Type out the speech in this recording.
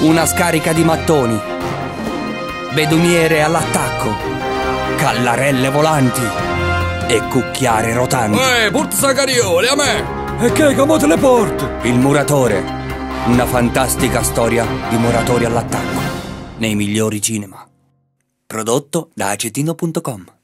una scarica di mattoni, bedumiere all'attacco, callarelle volanti e cucchiare rotanti. Ehi, puzza cariole, a me! E che camote le porte? Il muratore, una fantastica storia di muratori all'attacco, nei migliori cinema. Prodotto da acetino.com